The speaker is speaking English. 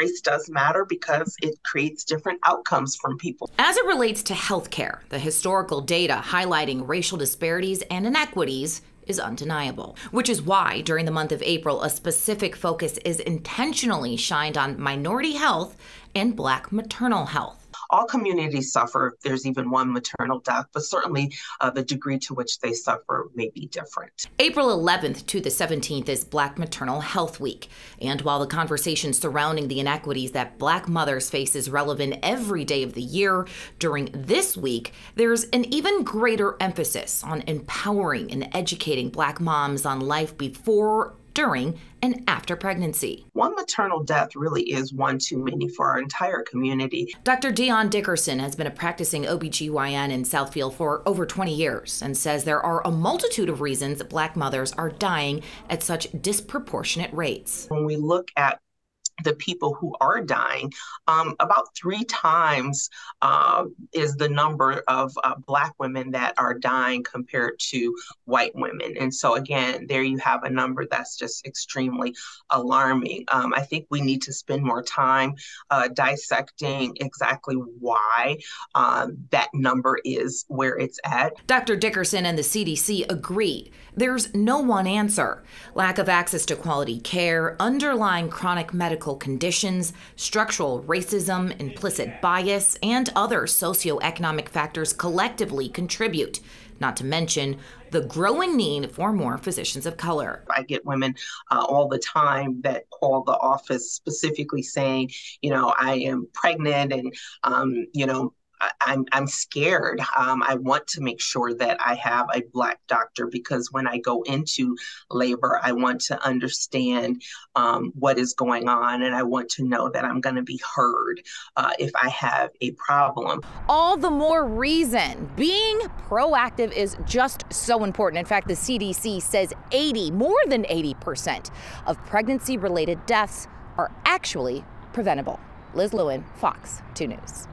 race does matter because it creates different outcomes from people. As it relates to healthcare, the historical data highlighting racial disparities and inequities is undeniable, which is why during the month of April, a specific focus is intentionally shined on minority health and Black maternal health all communities suffer if there's even one maternal death, but certainly uh, the degree to which they suffer may be different. April 11th to the 17th is Black Maternal Health Week. And while the conversation surrounding the inequities that Black mothers face is relevant every day of the year, during this week, there's an even greater emphasis on empowering and educating Black moms on life before during, and after pregnancy. One maternal death really is one too many for our entire community. Dr. Dionne Dickerson has been a practicing OBGYN in Southfield for over 20 years and says there are a multitude of reasons black mothers are dying at such disproportionate rates. When we look at the people who are dying. Um, about three times uh, is the number of uh, Black women that are dying compared to white women. And so, again, there you have a number that's just extremely alarming. Um, I think we need to spend more time uh, dissecting exactly why um, that number is where it's at. Dr. Dickerson and the CDC agree there's no one answer. Lack of access to quality care, underlying chronic medical medical conditions, structural racism, implicit bias, and other socioeconomic factors collectively contribute, not to mention the growing need for more physicians of color. I get women uh, all the time that call the office specifically saying, you know, I am pregnant and, um, you know, I'm I'm scared. Um, I want to make sure that I have a black doctor because when I go into labor, I want to understand um, what is going on, and I want to know that I'm going to be heard uh, if I have a problem. All the more reason being proactive is just so important. In fact, the CDC says 80, more than 80 percent of pregnancy-related deaths are actually preventable. Liz Lewin, Fox 2 News.